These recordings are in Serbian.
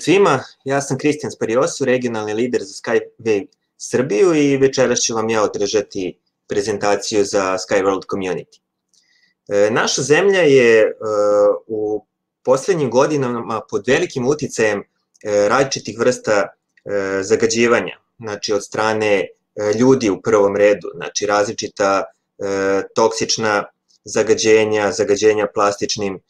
svima, ja sam Kristijan Spariosu, regionalni lider za Skywave Srbiju i večeras ću vam ja održati prezentaciju za Skyworld Community. E, naša zemlja je e, u poslednjim godinama pod velikim uticajem e, različitih vrsta zagađivanja, znači od strane ljudi u prvom redu, znači različita toksična zagađenja, zagađenja plastičnim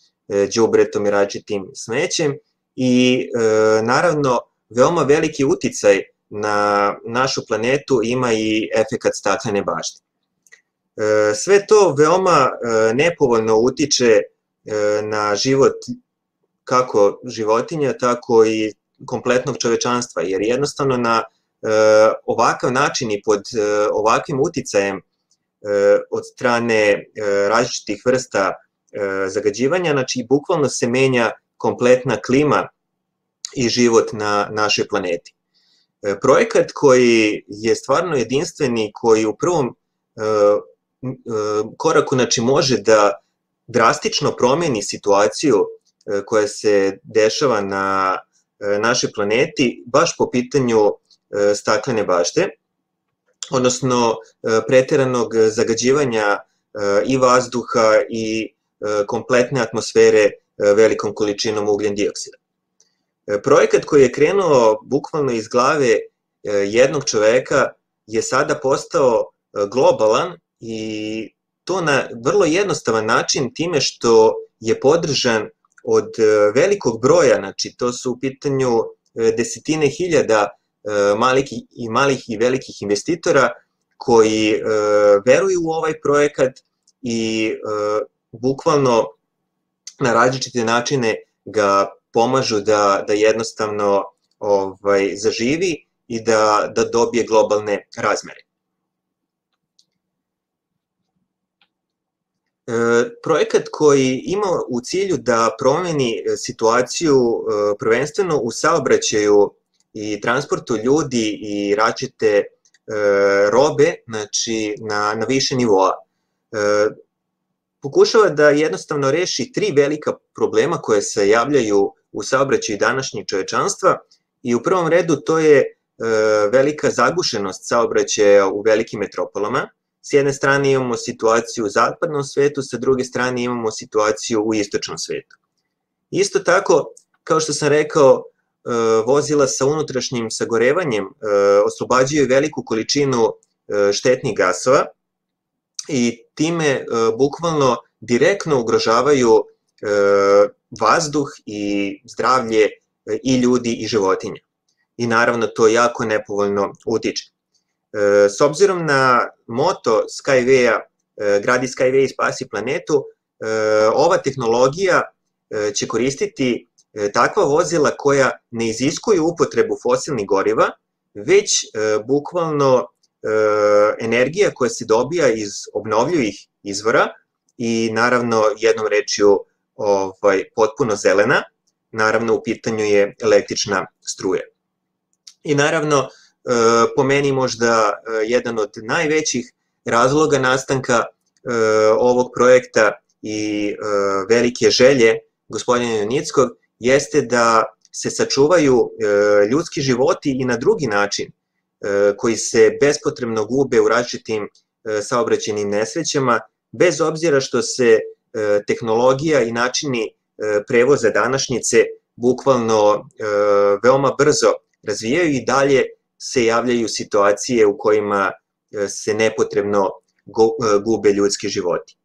đubretom i različitim smećem, i e, naravno veoma veliki uticaj na našu planetu ima i efekat staklene bašte. E, sve to veoma e, nepovoljno utiče e, na život kako životinja, tako i kompletnog čovečanstva, jer jednostavno na e, ovakav način i pod e, ovakvim uticajem e, od strane e, različitih vrsta e, zagađivanja, znači bukvalno se menja kompletna klima i život na našoj planeti. E, projekat koji je stvarno jedinstveni, koji u prvom e, e, koraku znači, može da drastično promeni situaciju koja se dešava na našoj planeti, baš po pitanju staklene bašte, odnosno preteranog zagađivanja i vazduha i kompletne atmosfere velikom količinom ugljen dioksida. E, projekat koji je krenuo bukvalno iz glave e, jednog čoveka je sada postao globalan i to na vrlo jednostavan način time što je podržan od velikog broja, znači to su u pitanju desetine hiljada malih i malih i velikih investitora koji veruju u ovaj projekat i bukvalno na različite načine ga pomažu da, da jednostavno ovaj, zaživi i da, da dobije globalne razmere. E, projekat koji ima u cilju da promeni situaciju e, prvenstveno u saobraćaju i transportu ljudi i račite e, robe znači, na, na više nivoa. E, pokušava da jednostavno reši tri velika problema koje se javljaju u saobraćaju današnjeg čovečanstva i u prvom redu to je e, velika zagušenost saobraćaja u velikim metropolama. S jedne strane imamo situaciju u zapadnom svetu, sa druge strane imamo situaciju u istočnom svetu. Isto tako, kao što sam rekao, e, vozila sa unutrašnjim sagorevanjem e, oslobađaju veliku količinu štetnih gasova, i time e, bukvalno direktno ugrožavaju e, vazduh i zdravlje e, i ljudi i životinja. I naravno to jako nepovoljno utiče. S obzirom na moto Skyway-a, gradi Skyway spasi planetu, ova tehnologija će koristiti takva vozila koja ne iziskuju upotrebu fosilnih goriva, već bukvalno energija koja se dobija iz obnovljivih izvora i naravno jednom rečju ovaj, potpuno zelena, naravno u pitanju je električna struja. I naravno, e, po meni možda e, jedan od najvećih razloga nastanka ovog projekta i velike želje gospodina Junickog jeste da se sačuvaju ljudski životi i na drugi način, E, koji se bespotrebno gube u različitim e, saobraćenim nesrećama, bez obzira što se e, tehnologija i načini prevoza današnjice bukvalno veoma brzo razvijaju i dalje se javljaju situacije u kojima se nepotrebno gube ljudski životi.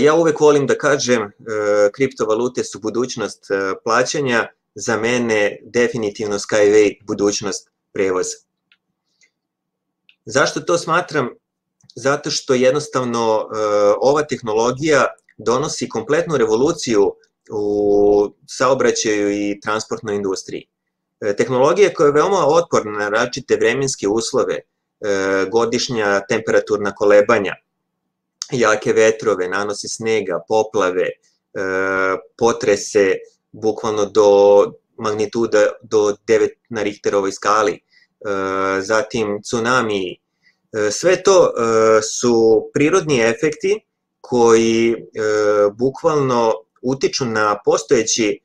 Ja uvek volim da kažem, kriptovalute su budućnost plaćanja, za mene definitivno Skyway budućnost prevoza. Zašto to smatram? Zato što jednostavno uh, ova tehnologija donosi kompletnu revoluciju u saobraćaju i transportnoj industriji. Uh, tehnologija koja je veoma otporna na različite vremenske uslove, uh, godišnja temperaturna kolebanja, jake vetrove, nanose snega, poplave, potrese, bukvalno do magnituda do 9 na Richterovoj skali, e, zatim tsunami, e, sve to e, su prirodni efekti koji bukvalno utiču na postojeći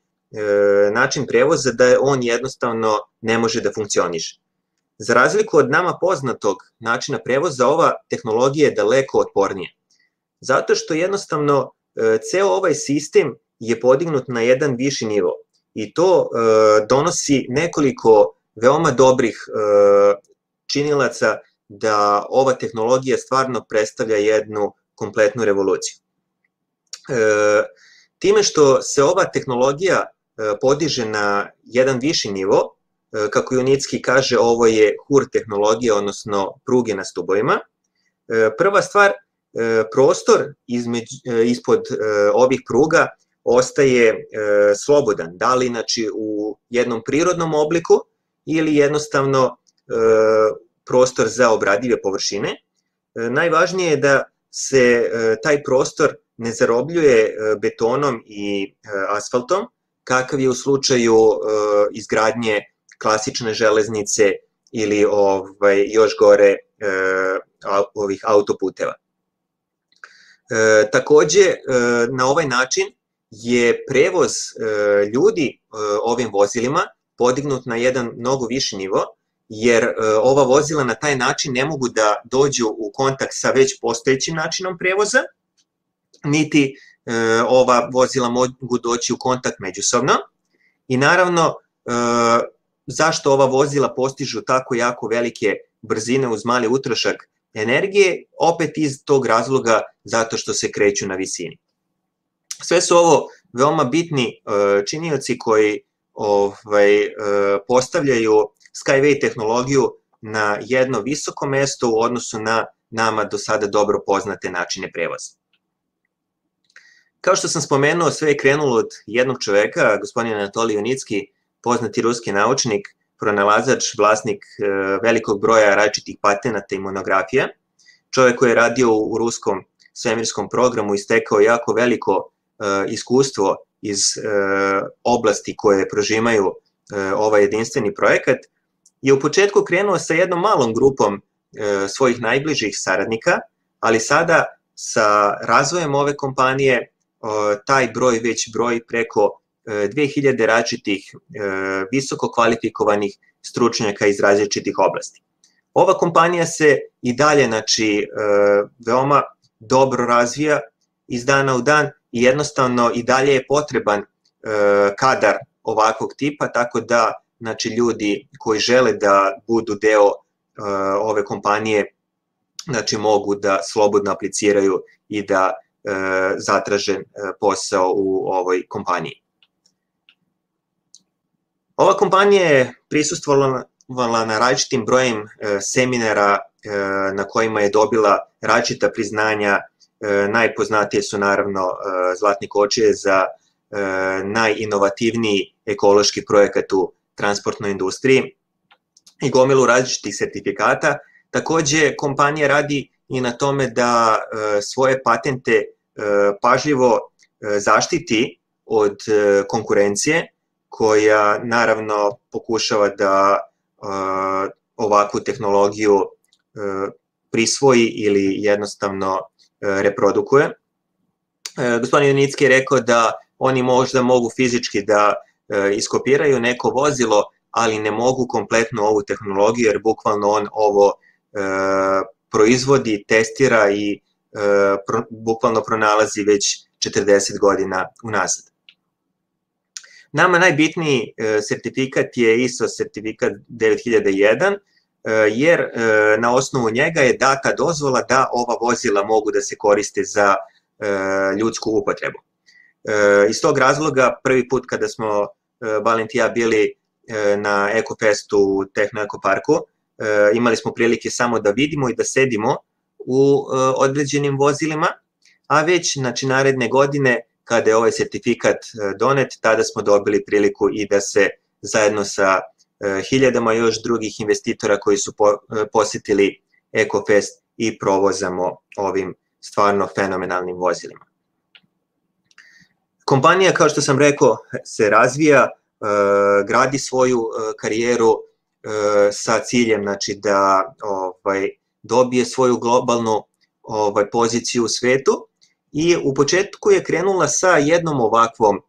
način prevoza da on jednostavno ne može da funkcioniše. Za razliku od nama poznatog načina prevoza, ova tehnologija je daleko otpornija. Zato što jednostavno ceo ovaj sistem je podignut na jedan viši nivo i to donosi nekoliko veoma dobrih činilaca da ova tehnologija stvarno predstavlja jednu kompletnu revoluciju. E, time što se ova tehnologija e, podiže na jedan viši nivo, e, kako Junicki kaže, ovo je HUR tehnologija, odnosno pruge na stubovima. E, prva stvar, e, prostor između, e, ispod e, ovih pruga ostaje e, slobodan, da li znači u jednom prirodnom obliku ili jednostavno e, prostor za obradive površine. E, najvažnije je da se e, taj prostor ne zarobljuje e, betonom i asfaltom, kakav je u slučaju izgradnje klasične železnice ili ovaj još gore ovih autoputeva. E, takođe, e, na ovaj način je prevoz e, ljudi e, ovim vozilima podignut na jedan mnogo viši nivo, jer e, ova vozila na taj način ne mogu da dođu u kontakt sa već postojećim načinom prevoza, niti e, ova vozila mogu doći u kontakt međusobno. I naravno, e, zašto ova vozila postižu tako jako velike brzine uz mali utrošak energije, opet iz tog razloga zato što se kreću na visini. Sve su ovo veoma bitni činioci koji ovaj, postavljaju Skyway tehnologiju na jedno visoko mesto u odnosu na nama do sada dobro poznate načine prevoza. Kao što sam spomenuo, sve je krenulo od jednog čoveka, gospodina Anatolij Unicki, poznati ruski naučnik, pronalazač, vlasnik e, velikog broja različitih patenata i monografija, čovek koji je radio u ruskom svemirskom programu i stekao jako veliko e, iskustvo iz e, oblasti koje prožimaju ovaj jedinstveni projekat, je u početku krenuo sa jednom malom grupom svojih najbližih saradnika, ali sada sa razvojem ove kompanije taj broj već broj preko e, 2000 različitih visoko kvalifikovanih stručnjaka iz različitih oblasti. Ova kompanija se i dalje znači, veoma dobro razvija iz dana u dan i jednostavno i dalje je potreban e, kadar ovakvog tipa, tako da znači ljudi koji žele da budu deo uh, ove kompanije znači mogu da slobodno apliciraju i da uh, zatraže uh, posao u ovoj kompaniji. Ova kompanija je prisustvovala na različitim brojem seminara na kojima je dobila različita priznanja. Najpoznatije su naravno Zlatni kočije za najinovativniji ekološki projekat u transportnoj industriji i gomilu različitih sertifikata. Takođe, kompanija radi i na tome da e, svoje patente e, pažljivo e, zaštiti od konkurencije, koja naravno pokušava da ovakvu tehnologiju prisvoji ili jednostavno reprodukuje. Gospodin Junicki je rekao da oni možda mogu fizički da E, iskopiraju neko vozilo, ali ne mogu kompletno ovu tehnologiju, jer bukvalno on ovo e, proizvodi, testira i e, bukvalno pronalazi već 40 godina unazad. Nama najbitniji e, sertifikat je ISO sertifikat 9001, e, jer e, na osnovu njega je data dozvola da ova vozila mogu da se koriste za ljudsku upotrebu. Iz tog razloga prvi put kada smo Valentija bili e, na Ekofestu u Tehno Eko Parku. E, imali smo prilike samo da vidimo i da sedimo u e, određenim vozilima, a već znači, naredne godine kada je ovaj sertifikat donet, tada smo dobili priliku i da se zajedno sa hiljadama još drugih investitora koji su posetili Ekofest i provozamo ovim stvarno fenomenalnim vozilima. Kompanija, kao što sam rekao, se razvija, e, gradi svoju e, karijeru e, sa ciljem znači, da ovaj, dobije svoju globalnu ovaj, poziciju u svetu i u početku je krenula sa jednom ovakvom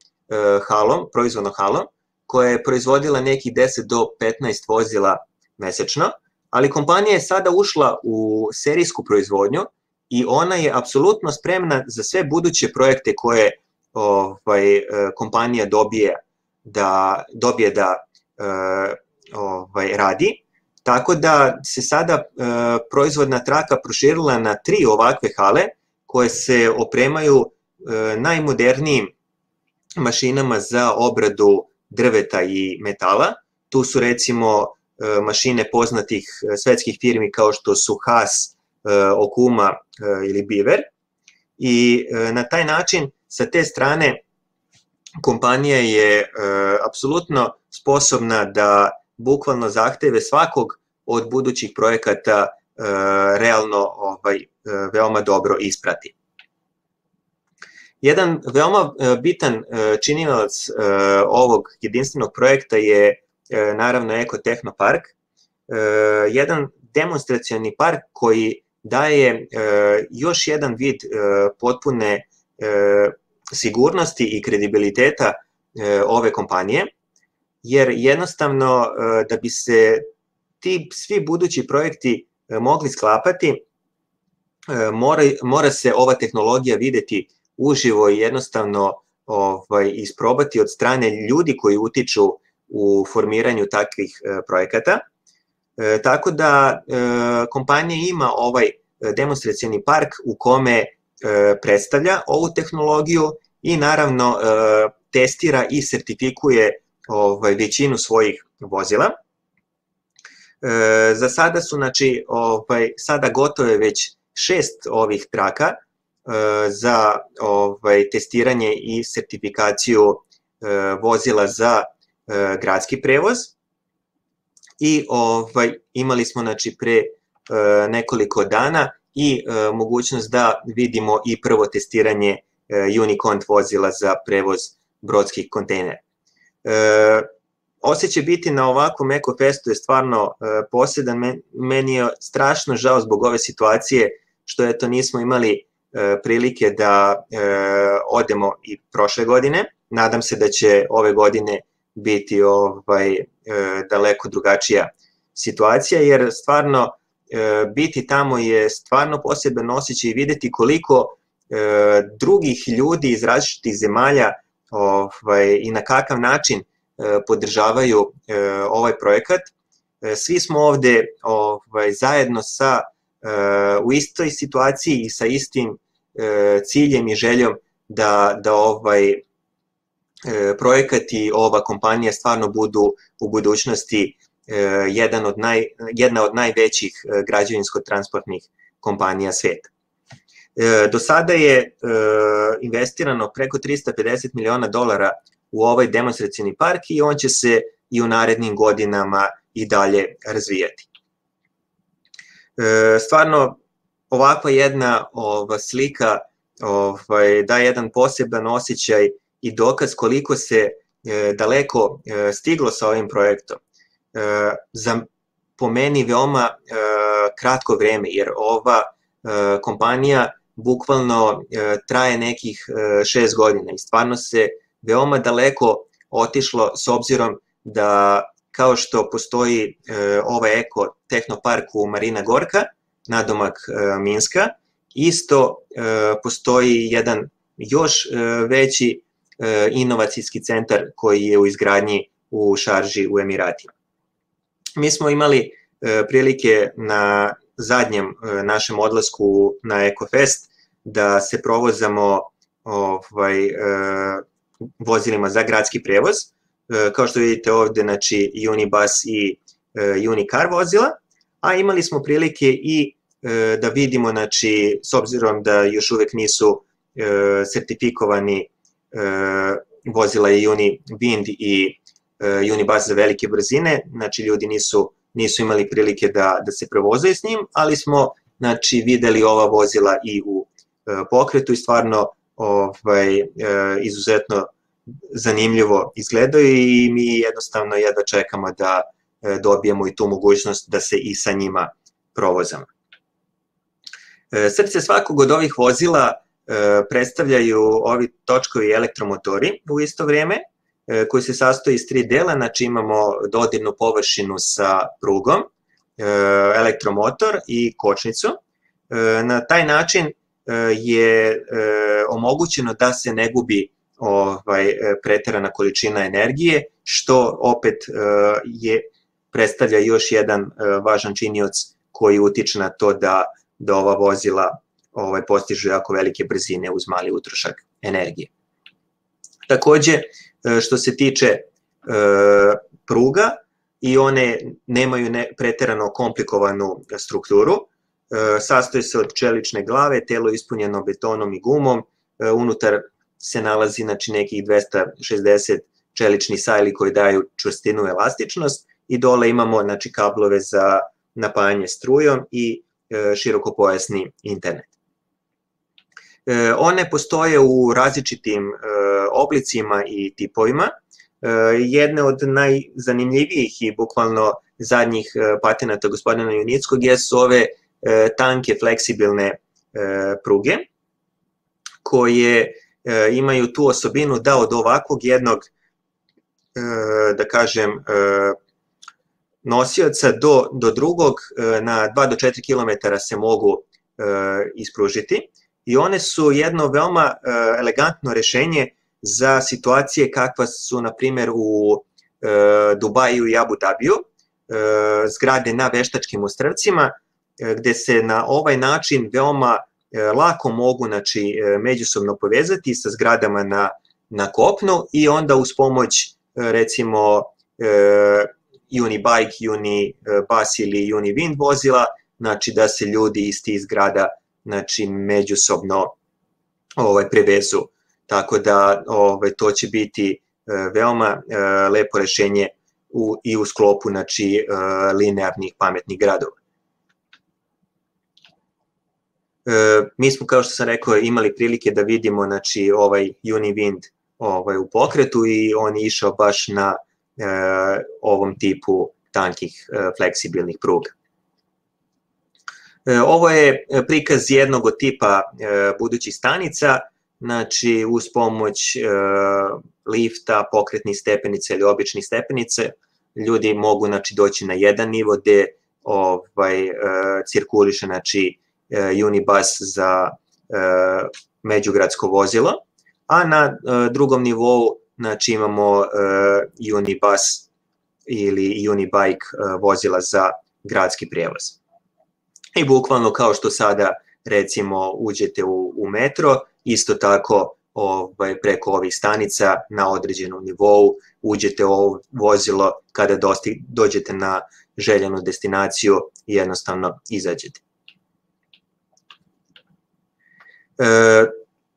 halom, proizvodnom halom, koja je proizvodila nekih 10 do 15 vozila mesečno, ali kompanija je sada ušla u serijsku proizvodnju i ona je apsolutno spremna za sve buduće projekte koje ovaj, kompanija dobije da, dobije da ovaj, radi. Tako da se sada proizvodna traka proširila na tri ovakve hale koje se opremaju najmodernijim mašinama za obradu drveta i metala. Tu su recimo e, mašine poznatih e, svetskih firmi kao što su Haas, e, Okuma ili Beaver. I na taj način, sa te strane, kompanija je apsolutno sposobna da bukvalno zahteve svakog od budućih projekata realno ovaj, veoma dobro isprati. Jedan veoma e, bitan e, činilac e, ovog jedinstvenog projekta je naravno Eko Tehnopark, jedan demonstracioni park koji daje još jedan vid potpune sigurnosti i kredibiliteta ove kompanije, jer jednostavno da bi se ti svi budući projekti mogli sklapati, mora, mora se ova tehnologija videti uživo i jednostavno ovaj, isprobati od strane ljudi koji utiču u formiranju takvih e, projekata. E, tako da e, kompanija ima ovaj demonstracijani park u kome e, predstavlja ovu tehnologiju i naravno e, testira i sertifikuje ovaj, većinu svojih vozila. E, za sada su, znači, ovaj, sada gotove već šest ovih traka, E, za ovaj, testiranje i sertifikaciju e, vozila za e, gradski prevoz i ovaj, imali smo znači, pre nekoliko dana i mogućnost da vidimo i prvo testiranje Unicont vozila za prevoz brodskih kontejnera. Osećaj biti na ovakvom ekofestu je stvarno posedan, meni je strašno žao zbog ove situacije što eto nismo imali E, prilike da e, odemo i prošle godine. Nadam se da će ove godine biti ovaj e, daleko drugačija situacija jer stvarno biti tamo je stvarno poseban osjećaj i videti koliko drugih ljudi iz različitih zemalja ovaj, i na kakav način podržavaju ovaj projekat. Svi smo ovde ovaj, zajedno sa u istoj situaciji i sa istim e, ciljem i željom da, da ovaj e, projekat i ova kompanija stvarno budu u budućnosti e, jedan od naj, jedna od najvećih građevinsko-transportnih kompanija sveta. Do sada je investirano preko 350 miliona dolara u ovaj demonstracijni park i on će se i u narednim godinama i dalje razvijati. E, stvarno ovakva jedna ova, slika ovaj, daje jedan poseban osjećaj i dokaz koliko se e, daleko e, stiglo sa ovim projektom. E, za po meni veoma e, kratko vreme, jer ova e, kompanija bukvalno e, traje nekih e, šest godina i stvarno se veoma daleko otišlo s obzirom da kao što postoji e, ovaj eko tehnopark u Marina Gorka, nadomak e, Minska, isto e, postoji jedan još e, veći e, inovacijski centar koji je u izgradnji u Šarži u Emiratima. Mi smo imali e, prilike na zadnjem e, našem odlasku na EcoFest da se provozamo ovaj, e, vozilima za gradski prevoz, kao što vidite ovde, znači Unibus i e, Unicar vozila, a imali smo prilike i e, da vidimo, znači, s obzirom da još uvek nisu sertifikovani vozila i Unibind i Unibus za velike brzine, znači ljudi nisu, nisu imali prilike da, da se prevozaju s njim, ali smo znači, videli ova vozila i u pokretu i stvarno ovaj, izuzetno zanimljivo izgledaju i mi jednostavno jedva čekamo da e, dobijemo i tu mogućnost da se i sa njima provozamo. E, srce svakog od ovih vozila predstavljaju ovi točkovi elektromotori u isto vreme, koji se sastoji iz tri dela, znači imamo dodirnu površinu sa prugom, elektromotor i kočnicu. Na taj način je omogućeno da se ne gubi ovaj preterana količina energije, što opet je predstavlja još jedan važan činioc koji utiče na to da da ova vozila ovaj postižu jako velike brzine uz mali utrošak energije. Takođe, što se tiče pruga, i one nemaju ne, preterano komplikovanu strukturu, sastoje se od čelične glave, telo ispunjeno betonom i gumom, unutar se nalazi znači, nekih 260 čelični sajli koji daju čvrstinu i elastičnost i dole imamo znači, kablove za napajanje strujom i e, širokopojasni internet. E, one postoje u različitim e, oblicima i tipovima. Jedne od najzanimljivijih i bukvalno zadnjih patenata gospodina Junickog jesu ove tanke, fleksibilne pruge, koje imaju tu osobinu da od ovakvog jednog, da kažem, nosioca do, do drugog e, na 2 do 4 km se mogu e, ispružiti. I one su jedno veoma e, elegantno rešenje za situacije kakva su, na primjer, u Dubaju i Abu Dhabiju, zgrade na veštačkim ustrvcima, gde se na ovaj način veoma lako mogu znači, međusobno povezati sa zgradama na, na kopnu i onda uz pomoć recimo Unibike, Unibus ili Univind vozila, znači da se ljudi iz tih zgrada znači, međusobno ovaj, prevezu. Tako da ovaj, to će biti e, veoma e, lepo rešenje u, i u sklopu znači, e, linearnih pametnih gradova. Mi smo, kao što sam rekao, imali prilike da vidimo znači, ovaj Univind ovaj, u pokretu i on je išao baš na E, ovom tipu tankih e, fleksibilnih pruga. E, ovo je prikaz jednog od tipa budućih stanica, znači uz pomoć lifta, pokretnih stepenica ili običnih stepenice, ljudi mogu znači, doći na jedan nivo gde ovaj, cirkuliše znači, unibus za međugradsko vozilo, a na drugom nivou znači imamo Unibus ili Unibike vozila za gradski prevoz. I bukvalno kao što sada recimo uđete u, u metro, isto tako ovaj, preko ovih stanica na određenom nivou uđete u ovo vozilo kada dosti, dođete na željenu destinaciju i jednostavno izađete. E,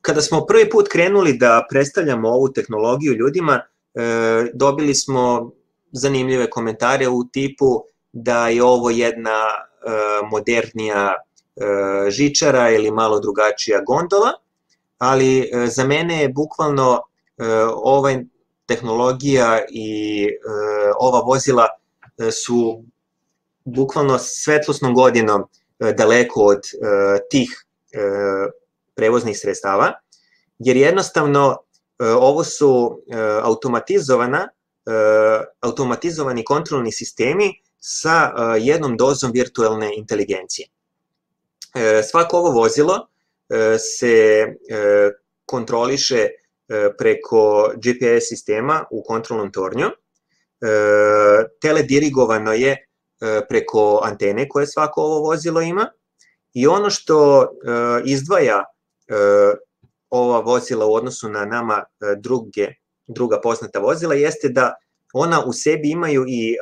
kada smo prvi put krenuli da predstavljamo ovu tehnologiju ljudima, e, dobili smo zanimljive komentare u tipu da je ovo jedna e, modernija e, žičara ili malo drugačija gondola, ali za mene je bukvalno ova tehnologija i ova vozila su bukvalno svetlosnom godinom daleko od tih prevoznih sredstava, jer jednostavno e, ovo su e, automatizovana, e, automatizovani kontrolni sistemi sa jednom dozom virtualne inteligencije. Svako ovo vozilo se kontroliše preko GPS sistema u kontrolnom tornju. Teledirigovano je preko antene koje svako ovo vozilo ima i ono što izdvaja ova vozila u odnosu na nama e, druge, druga poznata vozila jeste da ona u sebi imaju i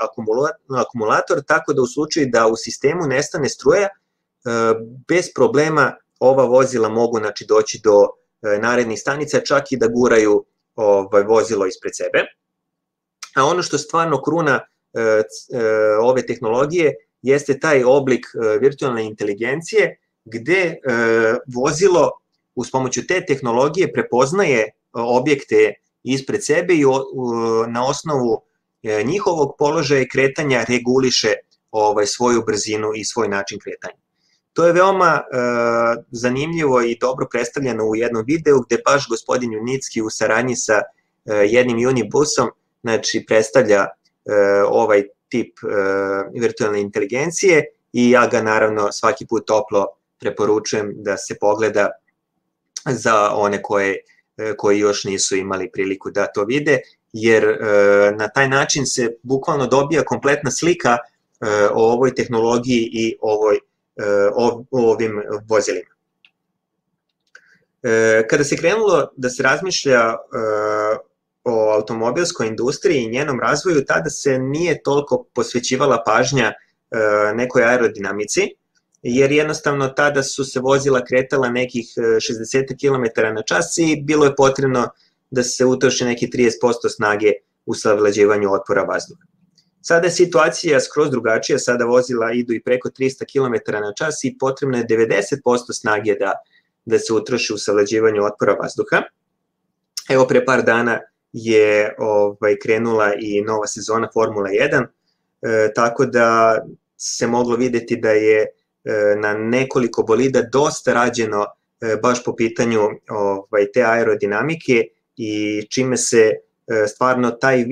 akumulator, tako da u slučaju da u sistemu nestane struje, bez problema ova vozila mogu znači, doći do e, narednih stanica, čak i da guraju ovaj, vozilo ispred sebe. A ono što stvarno kruna ove tehnologije jeste taj oblik virtualne inteligencije gde vozilo uz pomoću te tehnologije prepoznaje e, objekte ispred sebe i na osnovu e, njihovog položaja i kretanja reguliše ovaj svoju brzinu i svoj način kretanja. To je veoma uh, zanimljivo i dobro predstavljeno u jednom videu gde baš gospodin Junicki u saradnji sa uh, jednim Unibusom znači predstavlja uh, ovaj tip uh, virtualne inteligencije i ja ga naravno svaki put toplo preporučujem da se pogleda za one koje, koji još nisu imali priliku da to vide, jer uh, na taj način se bukvalno dobija kompletna slika uh, o ovoj tehnologiji i ovoj o, ovim vozilima. E, kada se krenulo da se razmišlja e, o automobilskoj industriji i njenom razvoju, tada se nije toliko posvećivala pažnja e, nekoj aerodinamici, jer jednostavno tada su se vozila kretala nekih 60 km na čas i bilo je potrebno da se utroši neki 30% snage u savlađivanju otpora vazduha. Sada je situacija skroz drugačija, sada vozila idu i preko 300 km na čas i potrebno je 90% snage da, da se utroši u savlađivanju otpora vazduha. Evo pre par dana je ovaj, krenula i nova sezona Formula 1, e, tako da se moglo videti da je e, na nekoliko bolida dosta rađeno e, baš po pitanju ovaj, te aerodinamike i čime se e, stvarno taj e,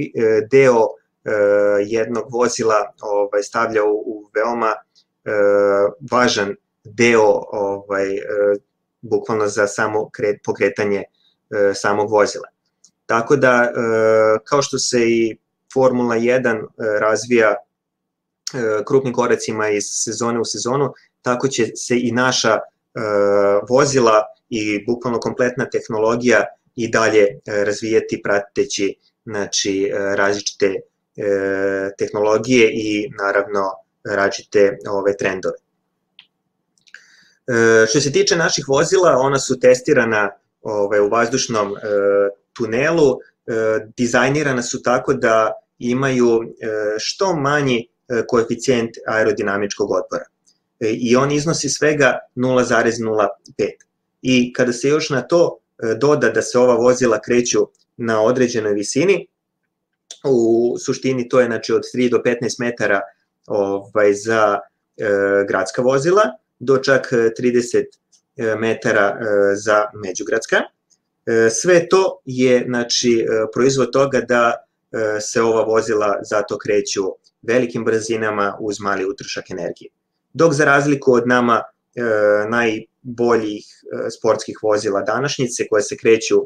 deo E, jednog vozila ovaj, stavlja u, u veoma e, važan deo ovaj, e, bukvalno za samo kret, pokretanje e, samog vozila. Tako da, e, kao što se i Formula 1 e, razvija e, krupnim koracima iz sezone u sezonu, tako će se i naša e, vozila i bukvalno kompletna tehnologija i dalje e, razvijati prateći znači, e, različite e, tehnologije i naravno različite ove trendove. E, što se tiče naših vozila, ona su testirana ove, u vazdušnom e, tunelu, e, dizajnirana su tako da imaju e, što manji e, koeficijent aerodinamičkog otpora. E, I on iznosi svega 0,05. I kada se još na to e, doda da se ova vozila kreću na određenoj visini, u suštini to je znači od 3 do 15 metara ovaj, za e, gradska vozila, do čak 30 e, metara e, za međugradska. E, sve to je znači, e, proizvod toga da e, se ova vozila zato kreću velikim brzinama uz mali utrošak energije. Dok za razliku od nama e, najboljih e, sportskih vozila današnjice koje se kreću e,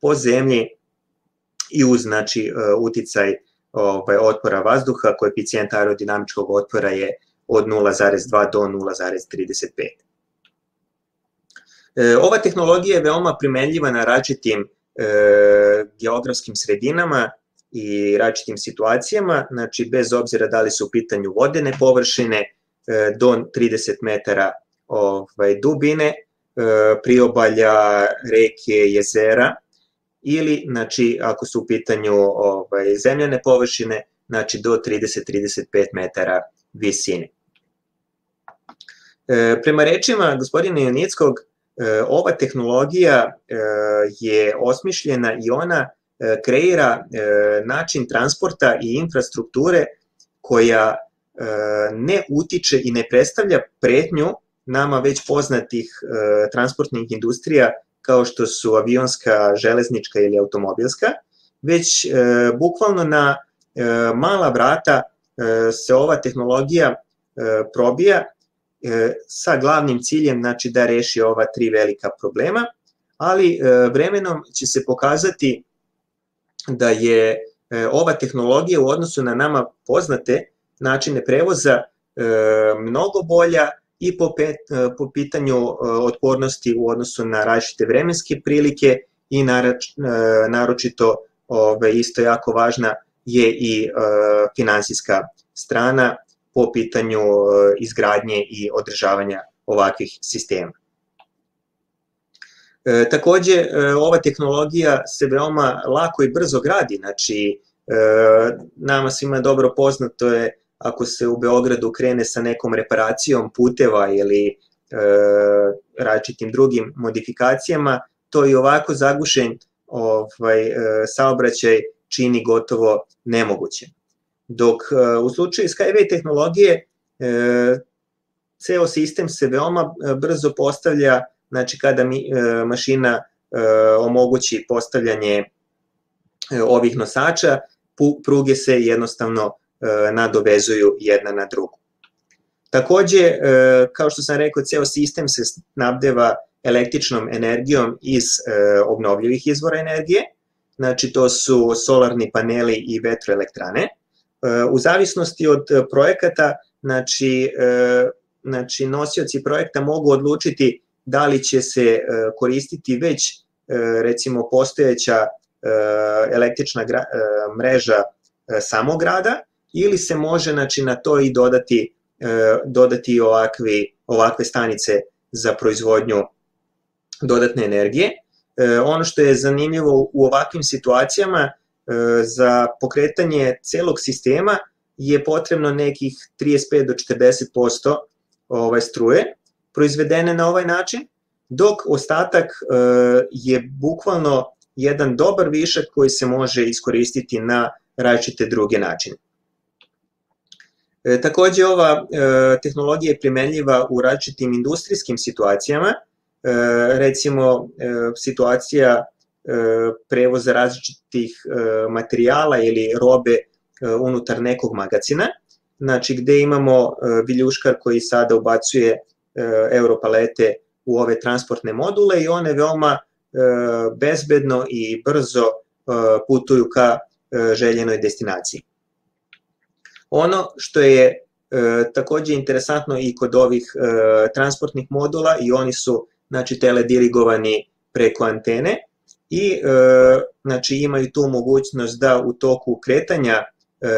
po zemlji, i uz znači, e, uticaj ovaj, otpora vazduha, koeficijent aerodinamičkog otpora je od 0,2 do 0,35. E, ova tehnologija je veoma primenljiva na različitim e, geografskim sredinama i različitim situacijama, znači bez obzira da li su u pitanju vodene površine e, do 30 metara ovaj, dubine, e, priobalja, reke, jezera, ili znači ako su u pitanju ovaj, zemljane površine, znači do 30-35 metara visine. E, prema rečima gospodina Jonickog, e, ova tehnologija e, je osmišljena i ona kreira e, način transporta i infrastrukture koja e, ne utiče i ne predstavlja pretnju nama već poznatih transportnih industrija kao što su avionska, železnička ili automobilska, već bukvalno na mala vrata se ova tehnologija probija sa glavnim ciljem znači da reši ova tri velika problema, ali vremenom će se pokazati da je e, ova tehnologija u odnosu na nama poznate načine prevoza e, mnogo bolja i po, pet, e, po pitanju e, otpornosti u odnosu na različite vremenske prilike i e, naročito ove, isto jako važna je i finansijska strana po pitanju izgradnje i održavanja ovakvih sistema. E, takođe, e, ova tehnologija se veoma lako i brzo gradi, znači e, nama svima dobro poznato je ako se u Beogradu krene sa nekom reparacijom puteva ili e, različitim drugim modifikacijama, to i ovako zagušen ovaj, e, saobraćaj čini gotovo nemoguće. Dok e, u slučaju Skyway tehnologije e, ceo sistem se veoma brzo postavlja, znači kada mi, mašina omogući postavljanje ovih nosača, pruge se jednostavno nadovezuju jedna na drugu. Takođe, kao što sam rekao, ceo sistem se snabdeva električnom energijom iz obnovljivih izvora energije, znači to su solarni paneli i vetroelektrane. U zavisnosti od projekata, znači, znači nosioci projekta mogu odlučiti da li će se koristiti već recimo postojeća električna mreža samog grada ili se može znači, na to i dodati, dodati ovakvi, ovakve stanice za proizvodnju dodatne energije. Ono što je zanimljivo u ovakvim situacijama, za pokretanje celog sistema je potrebno nekih 35 do 40% ovaj, struje proizvedene na ovaj način, dok ostatak je bukvalno jedan dobar višak koji se može iskoristiti na različite druge načine. E, takođe, ova e, tehnologija je primenljiva u različitim industrijskim situacijama, e, recimo e, situacija e, prevoza različitih e, materijala ili robe e, unutar nekog magacina, znači gde imamo e, viljuškar koji sada ubacuje e, europalete u ove transportne module i one veoma E, bezbedno i brzo e, putuju ka e, željenoj destinaciji. Ono što je takođe interesantno i kod ovih transportnih modula i oni su znači teledirigovani preko antene i znači imaju tu mogućnost da u toku kretanja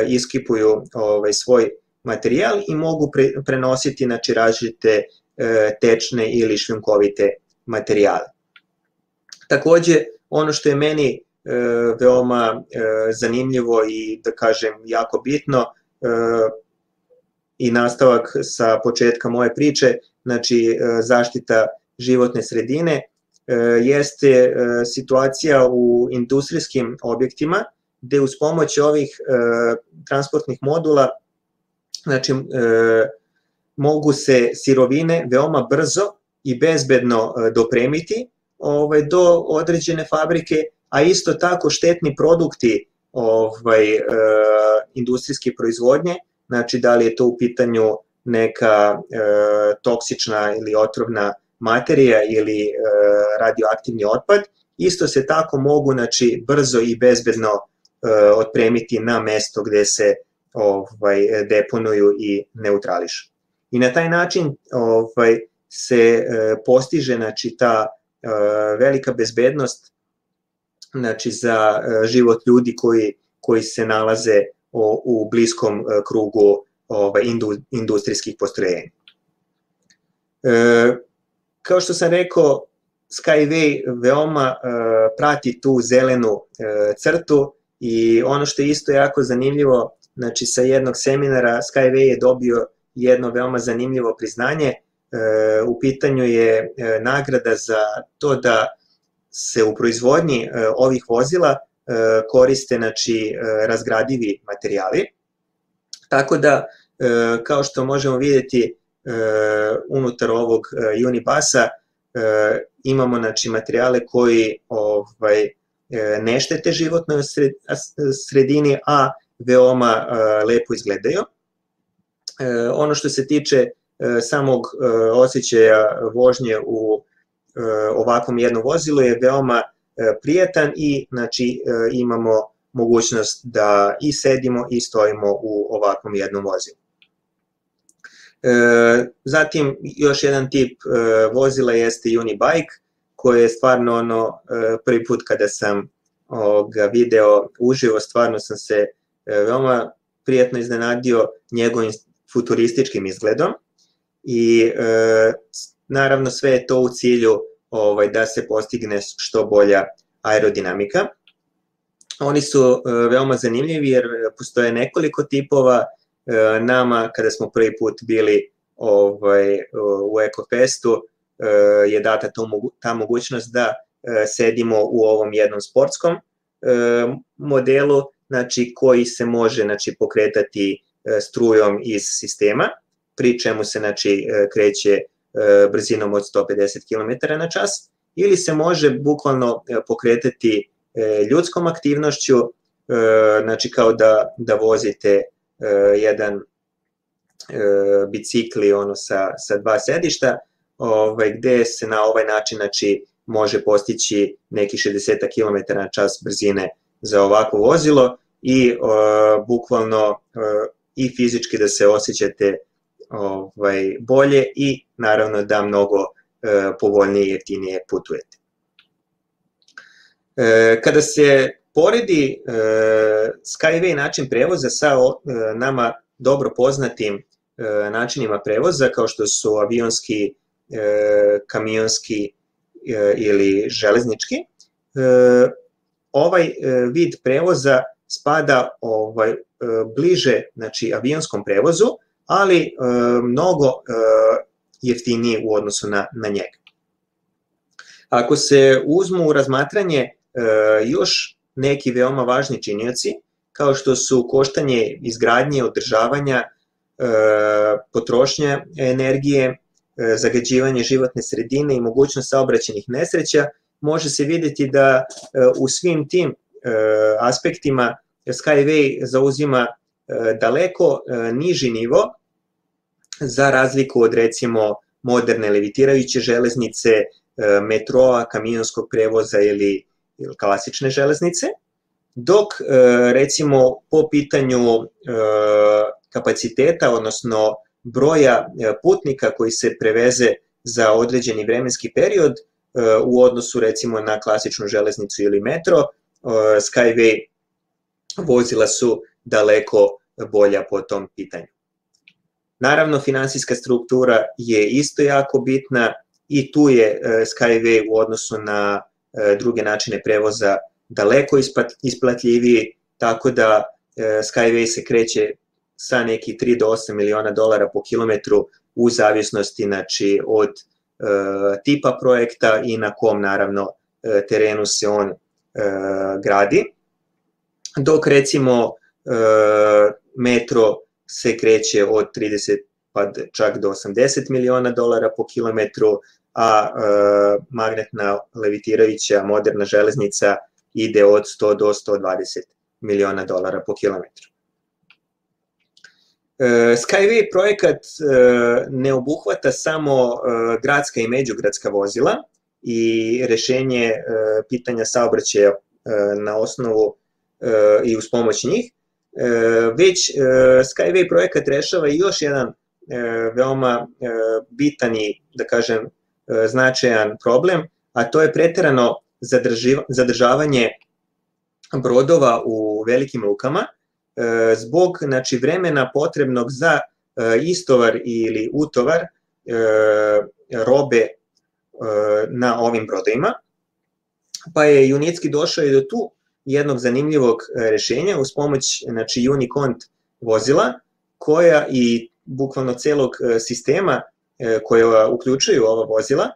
iskipuju ovaj svoj materijal i mogu pre, prenositi znači različite tečne ili šljunkovite materijale. Takođe, ono što je meni e, veoma e, zanimljivo i da kažem jako bitno e, i nastavak sa početka moje priče, znači e, zaštita životne sredine, e, jeste e, situacija u industrijskim objektima gde uz pomoć ovih e, transportnih modula znači, e, mogu se sirovine veoma brzo i bezbedno e, dopremiti ovaj, do određene fabrike, a isto tako štetni produkti ovaj, e, industrijske proizvodnje, znači da li je to u pitanju neka e, toksična ili otrovna materija ili e, radioaktivni otpad, isto se tako mogu znači, brzo i bezbedno e, otpremiti na mesto gde se ovaj, deponuju i neutrališu. I na taj način ovaj, se e, postiže znači, ta E, velika bezbednost znači za e, život ljudi koji, koji se nalaze u, u bliskom krugu ovaj, indu, industrijskih postrojenja. E, kao što sam rekao, Skyway veoma e, prati tu zelenu e, crtu i ono što je isto jako zanimljivo, znači sa jednog seminara Skyway je dobio jedno veoma zanimljivo priznanje, u pitanju je e, nagrada za to da se u proizvodnji e, ovih vozila e, koriste znači, razgradivi materijali. Tako da, kao što možemo vidjeti unutar ovog Unibasa, imamo znači, materijale koji ovaj, ne štete životnoj sredini, a veoma lepo izgledaju. Ono što se tiče E, samog e, osjećaja vožnje u e, ovakvom jednom vozilu je veoma prijetan i znači imamo mogućnost da i sedimo i stojimo u ovakvom jednom vozilu. Zatim još jedan tip vozila jeste Unibike koje je stvarno ono prvi put kada sam ga video uživo stvarno sam se veoma prijetno iznenadio njegovim futurističkim izgledom i e, naravno sve je to u cilju ovaj, da se postigne što bolja aerodinamika. Oni su e, veoma zanimljivi jer postoje nekoliko tipova. E, nama, kada smo prvi put bili ovaj, u Ecofestu, e, je data to, ta mogućnost da e, sedimo u ovom jednom sportskom e, modelu, znači koji se može znači, pokretati strujom iz sistema pri čemu se znači, kreće brzinom od 150 km na čas, ili se može bukvalno pokretati ljudskom aktivnošću, znači kao da, da vozite jedan bicikli ono sa, sa dva sedišta, ovaj, gde se na ovaj način znači, može postići neki 60 km na čas brzine za ovako vozilo i uh, bukvalno uh, i fizički da se osjećate ovaj, bolje i naravno da mnogo uh, povoljnije i jeftinije putujete. Uh, kada se poredi uh, Skyway način prevoza sa uh, nama dobro poznatim uh, načinima prevoza kao što su avionski, uh, kamionski uh, ili železnički, uh, ovaj e, vid prevoza spada ovaj, e, bliže znači, avionskom prevozu, ali e, mnogo jeftinije u odnosu na, na njega. Ako se uzmu u razmatranje još neki veoma važni činioci, kao što su koštanje izgradnje, održavanja, potrošnja energije, zagađivanje životne sredine i mogućnost saobraćenih nesreća, može se videti da e, u svim tim e, aspektima Skyway zauzima e, daleko niži nivo za razliku od recimo moderne levitirajuće železnice, metroa, kamionskog prevoza ili, ili klasične železnice, dok recimo po pitanju kapaciteta, odnosno broja putnika koji se preveze za određeni vremenski period, u odnosu recimo na klasičnu železnicu ili metro, Skyway vozila su daleko bolja po tom pitanju. Naravno, finansijska struktura je isto jako bitna i tu je e, Skyway u odnosu na e, druge načine prevoza daleko isplatljiviji, tako da e, Skyway se kreće sa neki 3 do 8 miliona dolara po kilometru u zavisnosti znači, od tipa projekta i na kom naravno terenu se on gradi. Dok recimo metro se kreće od 30 pa čak do 80 miliona dolara po kilometru, a magnetna levitirajuća moderna železnica ide od 100 do 120 miliona dolara po kilometru. E, Skyway projekat e, ne obuhvata samo e, gradska i međugradska vozila i rešenje pitanja saobraćaja na osnovu i uz pomoć njih, već Skyway projekat rešava i još jedan veoma bitan i, da kažem, značajan problem, a to je preterano zadržavanje brodova u velikim lukama, E, zbog znači, vremena potrebnog za e, istovar ili utovar e, robe na ovim brodovima. Pa je Unicki došao i do tu jednog zanimljivog rešenja uz pomoć znači, Unicont vozila koja i bukvalno celog sistema koja uključuju ova vozila,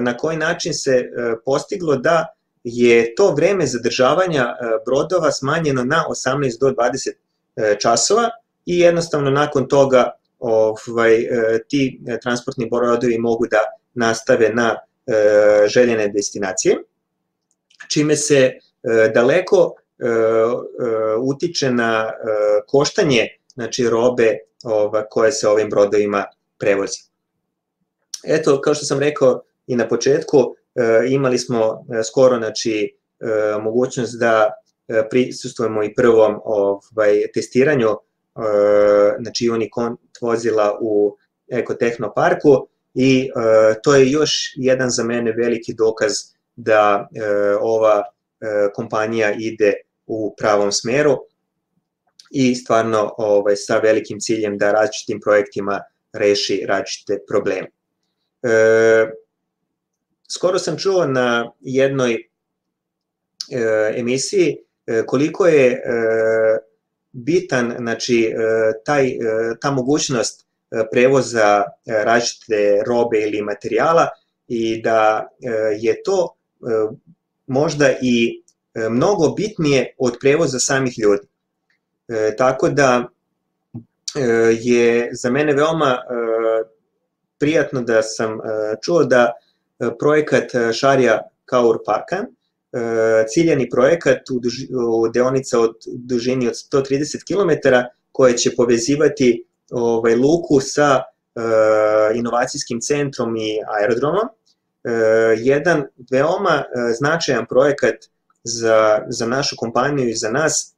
na koji način se postiglo da je to vreme zadržavanja e, brodova smanjeno na 18 do 20 e, časova i jednostavno nakon toga ovaj, e, ti transportni brodovi mogu da nastave na željene destinacije, čime se daleko utiče na koštanje znači, robe ova, koje se ovim brodovima prevozi. Eto, kao što sam rekao i na početku, E, imali smo e, skoro znači, e, mogućnost da prisustujemo i prvom ovaj, testiranju znači Unicont vozila u Eko parku i to je još jedan za mene veliki dokaz da ova kompanija ide u pravom smeru i stvarno ovaj, sa velikim ciljem da različitim projektima reši različite probleme. E, skoro sam čuo na jednoj e, emisiji e, koliko je e, bitan znači, e, taj, e, ta mogućnost e, prevoza e, različite robe ili materijala i da e, je to e, možda i e, mnogo bitnije od prevoza samih ljudi. E, tako da je za mene veoma prijatno da sam čuo da projekat Šarija Kaur Pakan, ciljani projekat u, duži, u deonica od dužini od 130 km koje će povezivati ovaj, luku sa inovacijskim centrom i aerodromom. Jedan veoma značajan projekat za, za našu kompaniju i za nas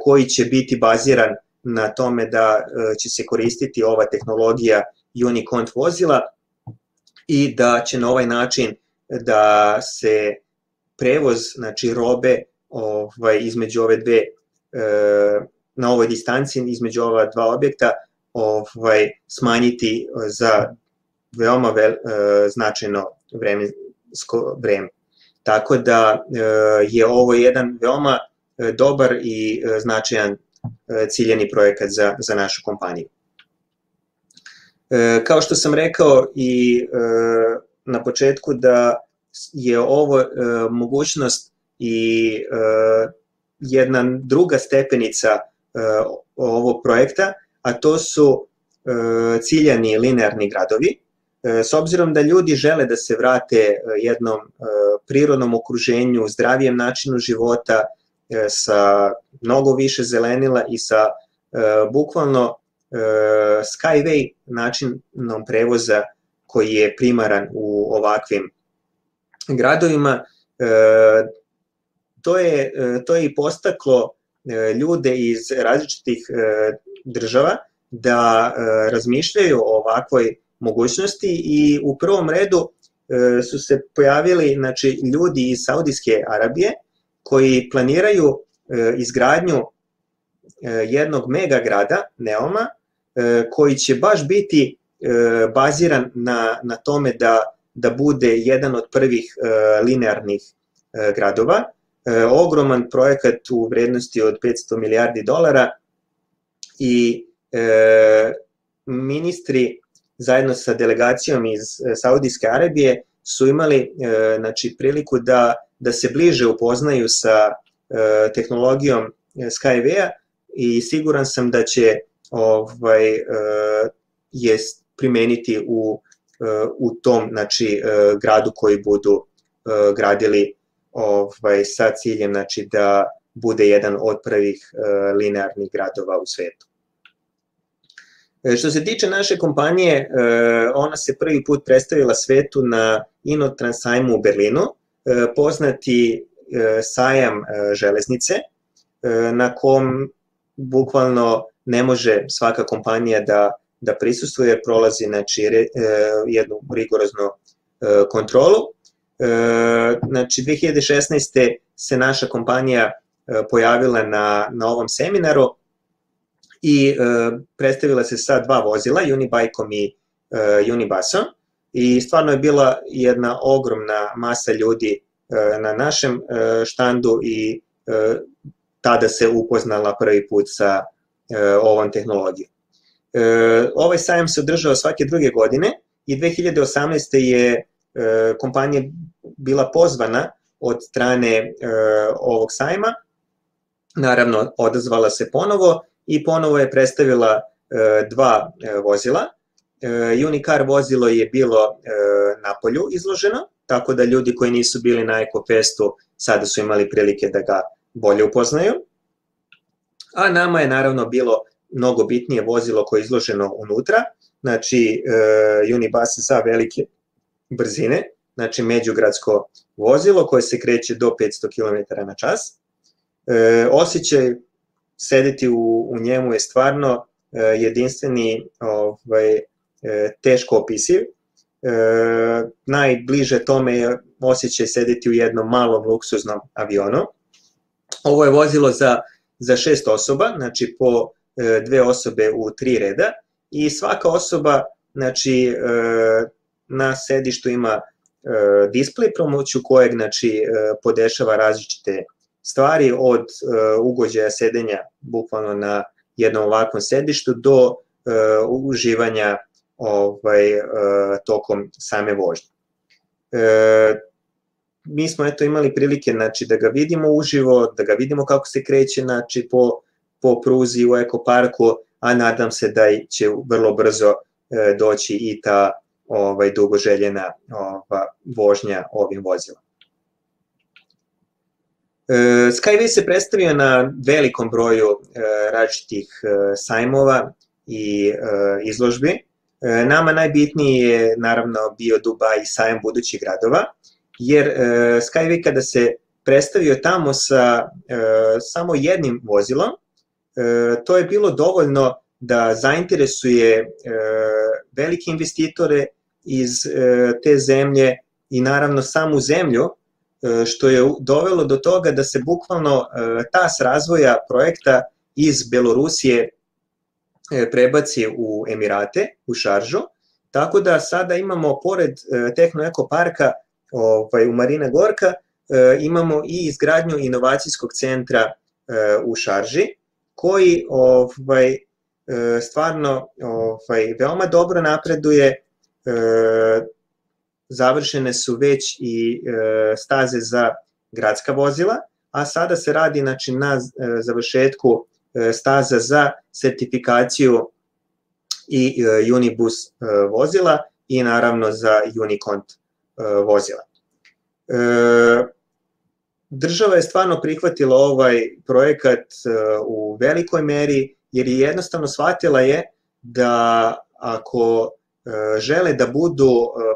koji će biti baziran na tome da će se koristiti ova tehnologija Unicont vozila i da će na ovaj način da se prevoz znači robe ovaj između ove dve na ovoj distanci između ova dva objekta ovaj smanjiti za veoma vel, značajno vremensko vreme. Tako da je ovo jedan veoma dobar i značajan ciljeni projekat za, za našu kompaniju. Kao što sam rekao i na početku da je ovo mogućnost i jedna druga stepenica ovog projekta, a to su ciljani linearni gradovi. S obzirom da ljudi žele da se vrate jednom prirodnom okruženju, zdravijem načinu života, sa mnogo više zelenila i sa bukvalno Skyway načinom prevoza koji je primaran u ovakvim gradovima, to je, to je i postaklo ljude iz različitih država da razmišljaju o ovakvoj mogućnosti i u prvom redu su se pojavili znači, ljudi iz Saudijske Arabije koji planiraju izgradnju jednog mega grada, Neoma, koji će baš biti baziran na, na tome da, da bude jedan od prvih linearnih gradova. Ogroman projekat u vrednosti od 500 milijardi dolara i ministri zajedno sa delegacijom iz Saudijske Arabije su imali znači, priliku da, da se bliže upoznaju sa tehnologijom Skyway-a i siguran sam da će ovaj, je primeniti u, u tom znači, gradu koji budu gradili ovaj, sa ciljem znači, da bude jedan od prvih linearnih gradova u svetu. Što se tiče naše kompanije, ona se prvi put predstavila svetu na Inotrans sajmu u Berlinu, poznati sajam železnice, na kom bukvalno ne može svaka kompanija da, da prisustuje prolazi znači, re, jednu rigoroznu kontrolu. Znači, 2016. se naša kompanija pojavila na, na ovom seminaru i e, predstavila se sa dva vozila, Unibajkom i e, Unibusom i stvarno je bila jedna ogromna masa ljudi e, na našem e, štandu i e, tada se upoznala prvi put sa e, ovom tehnologijom. E, ovaj sajam se održava svake druge godine i 2018. je e, kompanija bila pozvana od strane e, ovog sajma, naravno odazvala se ponovo i ponovo je predstavila e, dva e, vozila. E, Unicar vozilo je bilo na polju izloženo, tako da ljudi koji nisu bili na Ecofestu sada su imali prilike da ga bolje upoznaju. A nama je naravno bilo mnogo bitnije vozilo koje je izloženo unutra, znači Unibus za velike brzine, znači međugradsko vozilo koje se kreće do 500 km na čas. E, osjećaj sedeti u, u njemu je stvarno e, jedinstveni, ovaj, e, teško opisiv. E, najbliže tome je osjećaj sedeti u jednom malom luksuznom avionu. Ovo je vozilo za, za šest osoba, znači po e, dve osobe u tri reda i svaka osoba znači, e, na sedištu ima display pomoću kojeg znači, podešava različite stvari od uh, ugođaja sedenja bukvalno na jednom ovakvom sedištu do uh, uživanja ovaj, uh, tokom same vožnje. Uh, mi smo eto imali prilike znači, da ga vidimo uživo, da ga vidimo kako se kreće znači, po, po pruzi u ekoparku, a nadam se da će vrlo brzo doći i ta ovaj, dugo željena ova, vožnja ovim vozilom. Skyway se predstavio na velikom broju različitih sajmova i izložbi. Nama najbitniji je naravno bio Dubaj i sajam budućih gradova, jer Skyway kada se predstavio tamo sa samo jednim vozilom, to je bilo dovoljno da zainteresuje velike investitore iz te zemlje i naravno samu zemlju, što je dovelo do toga da se bukvalno tas razvoja projekta iz Belorusije prebaci u Emirate, u Šaržu, tako da sada imamo pored Tehno Eko parka ovaj, u Marina Gorka, imamo i izgradnju inovacijskog centra u Šarži, koji ovaj, stvarno ovaj, veoma dobro napreduje, završene su već i staze za gradska vozila, a sada se radi znači, na završetku staza za sertifikaciju i Unibus vozila i naravno za Unicont vozila. Država je stvarno prihvatila ovaj projekat u velikoj meri jer je jednostavno shvatila je da ako žele da budu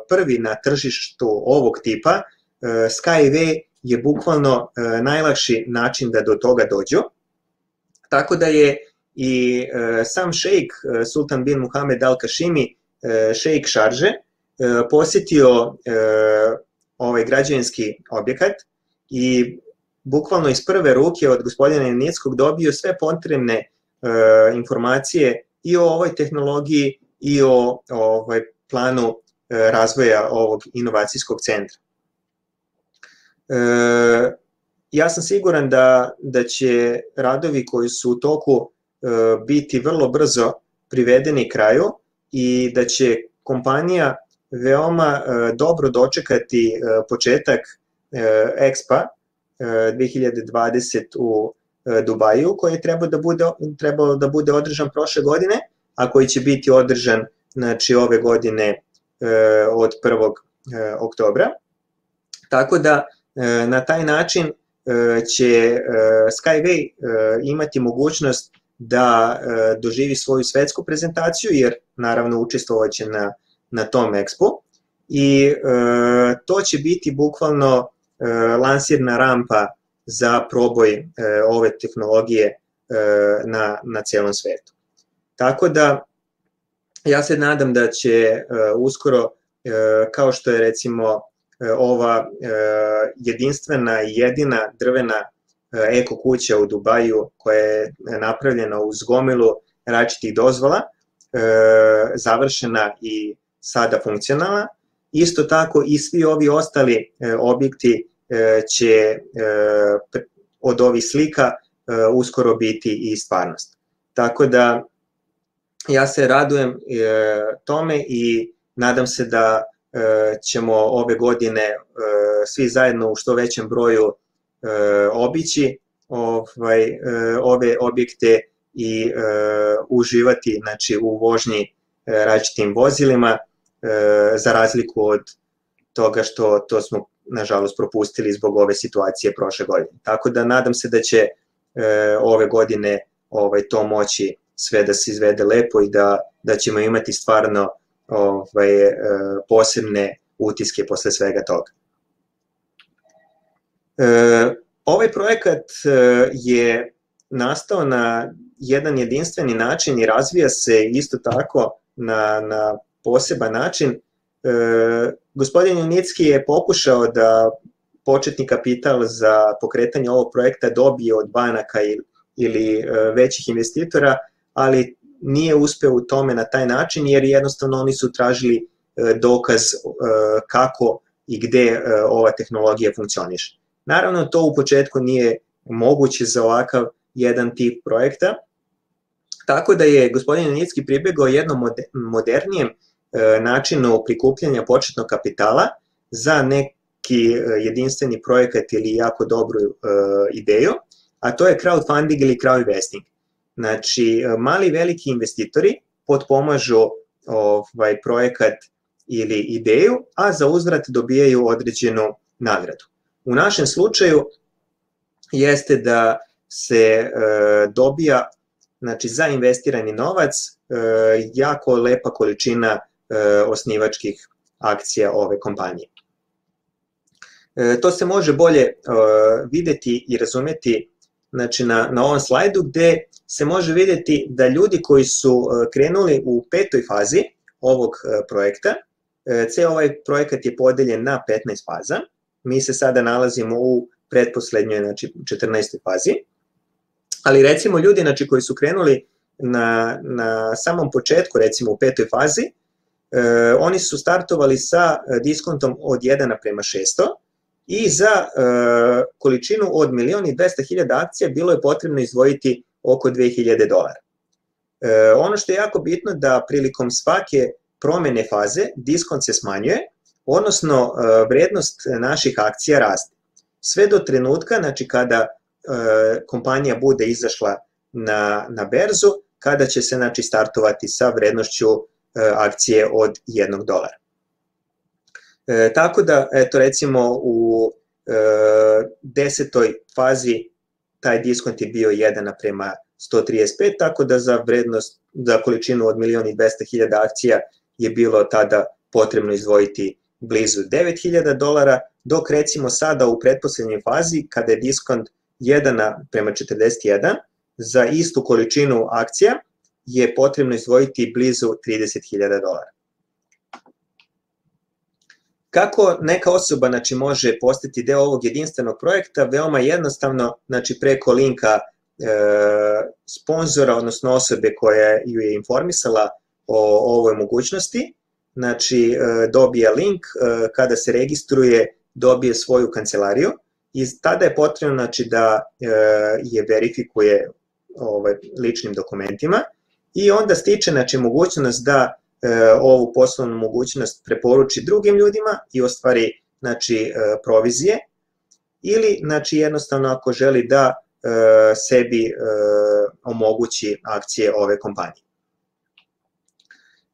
prvi na tržištu ovog tipa, Skyway je bukvalno najlakši način da do toga dođu. Tako da je i sam šejk Sultan bin Muhammed Al Kashimi, šejk Šarže, posetio ovaj građevinski objekat i bukvalno iz prve ruke od gospodina Nickog dobio sve potrebne informacije i o ovoj tehnologiji i o ovaj, planu razvoja ovog inovacijskog centra. Ja sam siguran da, da će radovi koji su u toku biti vrlo brzo privedeni kraju i da će kompanija veoma dobro dočekati početak Expa 2020 u Dubaju, koji je trebao da bude, trebao da bude održan prošle godine, a koji će biti održan znači, ove godine od 1. oktobra. Tako da na taj način će Skyway imati mogućnost da doživi svoju svetsku prezentaciju, jer naravno učestvovaće na, na tom expo i to će biti bukvalno lansirna rampa za proboj ove tehnologije na, na celom svetu. Tako da ja se nadam da će uskoro, kao što je recimo ova jedinstvena i jedina drvena eko kuća u Dubaju koja je napravljena uz gomilu različitih dozvola, završena i sada funkcionalna. Isto tako i svi ovi ostali objekti će od ovih slika uskoro biti i stvarnost. Tako da ja se radujem tome i nadam se da ćemo ove godine svi zajedno u što većem broju obići ovaj, ove objekte i uživati znači, u vožnji različitim vozilima, za razliku od toga što to smo nažalost propustili zbog ove situacije prošle godine. Tako da nadam se da će ove godine ovaj, to moći sve da se izvede lepo i da, da ćemo imati stvarno ovaj, posebne utiske posle svega toga. Ovaj projekat je nastao na jedan jedinstveni način i razvija se isto tako na, na poseban način. E, gospodin Junicki je pokušao da početni kapital za pokretanje ovog projekta dobije od banaka ili većih investitora, ali nije uspeo u tome na taj način jer jednostavno oni su tražili dokaz kako i gde ova tehnologija funkcioniše. Naravno, to u početku nije moguće za ovakav jedan tip projekta, tako da je gospodin Nicki pribegao jednom modernijem načinu prikupljanja početnog kapitala za neki jedinstveni projekat ili jako dobru ideju, a to je crowdfunding ili crowdinvesting. Znači, mali i veliki investitori potpomažu ovaj projekat ili ideju, a za uzvrat dobijaju određenu nagradu. U našem slučaju jeste da se e, dobija znači za investirani novac e, jako lepa količina e, osnivačkih akcija ove kompanije. E, to se može bolje e, videti i razumeti znači na, na ovom slajdu gde se može videti da ljudi koji su e, krenuli u petoj fazi ovog e, projekta, e, ceo ovaj projekat je podeljen na 15 faza, mi se sada nalazimo u pretposlednjoj, znači 14. fazi, ali recimo ljudi znači, koji su krenuli na, na samom početku, recimo u petoj fazi, e, oni su startovali sa diskontom od 1 naprema 600 i za e, količinu od 1.200.000 akcija bilo je potrebno izdvojiti oko 2000 dolara. E, ono što je jako bitno da prilikom svake promene faze diskont se smanjuje, odnosno e, vrednost naših akcija raste. Sve do trenutka, znači kada e, kompanija bude izašla na, na berzu, kada će se znači, startovati sa vrednošću e, akcije od 1 dolara. E, tako da, eto recimo u e, desetoj fazi taj diskont je bio 1 naprema 135, tako da za vrednost, za količinu od 1.200.000 akcija je bilo tada potrebno izdvojiti blizu 9000 dolara, dok recimo sada u pretposlednjoj fazi, kada je diskont 1 prema 41, za istu količinu akcija je potrebno izdvojiti blizu 30.000 dolara. Kako neka osoba znači, može postati deo ovog jedinstvenog projekta? Veoma jednostavno, znači preko linka e, sponzora, odnosno osobe koja ju je informisala o ovoj mogućnosti, znači e, dobija link, e, kada se registruje dobije svoju kancelariju. I tada je potrebno znači, da e, je verifikuje ovaj, ličnim dokumentima. I onda stiče znači, mogućnost da ovu poslovnu mogućnost preporuči drugim ljudima i ostvari znači, provizije ili znači, jednostavno ako želi da sebi omogući akcije ove kompanije.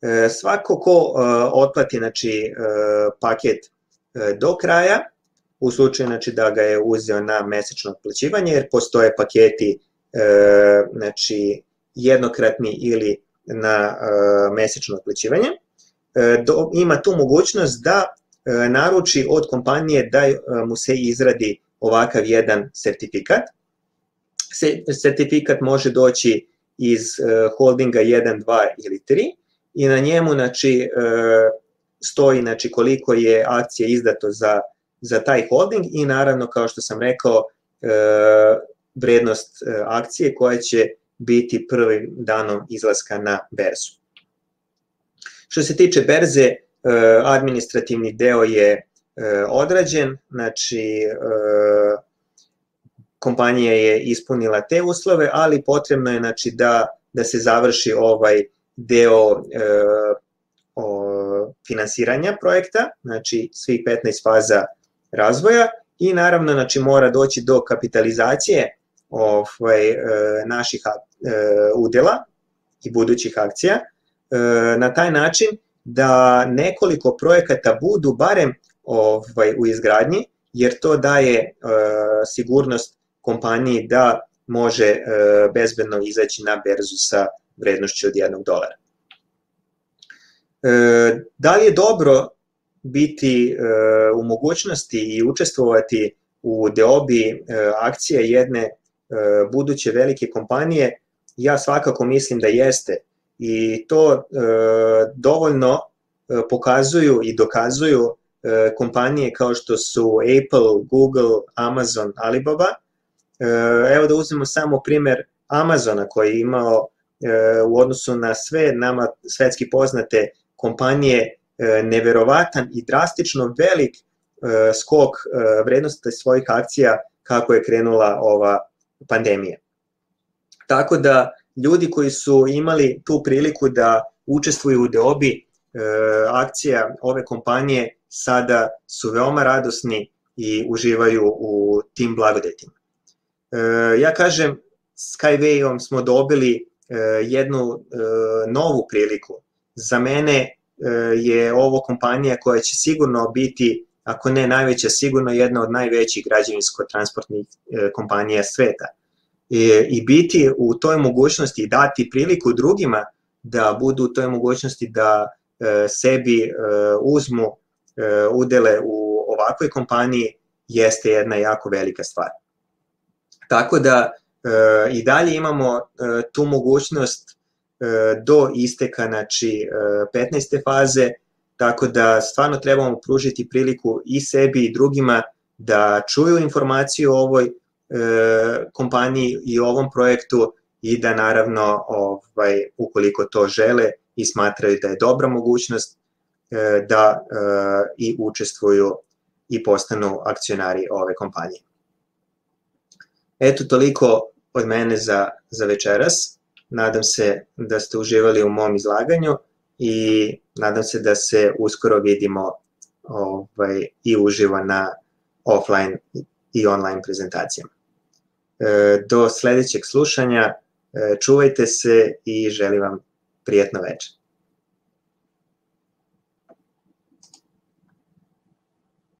E, svako ko e, otplati znači, e, paket do kraja, u slučaju znači, da ga je uzeo na mesečno otplaćivanje, jer postoje paketi znači, jednokratni ili na mesečno otplaćivanje, ima tu mogućnost da naruči od kompanije da mu se izradi ovakav jedan sertifikat. Sertifikat može doći iz holdinga 1, 2 ili 3, i na njemu znači, e, stoji znači, koliko je akcije izdato za, za taj holding i naravno, kao što sam rekao, e, vrednost e, akcije koja će biti prvim danom izlaska na berzu. Što se tiče berze, administrativni deo je odrađen, znači kompanija je ispunila te uslove, ali potrebno je znači, da, da se završi ovaj deo e, o, finansiranja projekta, znači svih 15 faza razvoja i naravno znači mora doći do kapitalizacije ovaj, e, naših e, udela i budućih akcija e, na taj način da nekoliko projekata budu barem ovaj, u izgradnji, jer to daje e, sigurnost kompaniji da može e, bezbedno izaći na berzu sa vrednošću od 1 dolara. E, da li je dobro biti e, u mogućnosti i učestvovati u deobi e, akcije jedne e, buduće velike kompanije? Ja svakako mislim da jeste i to e, dovoljno e, pokazuju i dokazuju e, kompanije kao što su Apple, Google, Amazon, Alibaba. E, evo da uzmemo samo primer Amazona koji je imao E, u odnosu na sve nama svetski poznate kompanije e, neverovatan i drastično velik e, skok vrednosti svojih akcija kako je krenula ova pandemija. Tako da ljudi koji su imali tu priliku da učestvuju u deobi akcija ove kompanije sada su veoma radosni i uživaju u tim blagodetima. Ja kažem Skywayom smo dobili jednu novu priliku. Za mene je ovo kompanija koja će sigurno biti, ako ne najveća, sigurno jedna od najvećih građevinsko-transportnih kompanija sveta. I, I biti u toj mogućnosti i dati priliku drugima da budu u toj mogućnosti da sebi uzmu udele u ovakvoj kompaniji jeste jedna jako velika stvar. Tako da e, i dalje imamo e, tu mogućnost e, do isteka znači 15. faze, tako da stvarno trebamo pružiti priliku i sebi i drugima da čuju informaciju o ovoj kompaniji i ovom projektu i da naravno ovaj ukoliko to žele i smatraju da je dobra mogućnost da i učestvuju i postanu akcionari ove kompanije. Eto toliko od mene za, za večeras. Nadam se da ste uživali u mom izlaganju i nadam se da se uskoro vidimo ovaj, i uživo na offline i online prezentacijama. E, do sledećeg slušanja, e, čuvajte se i želim vam prijetno večer.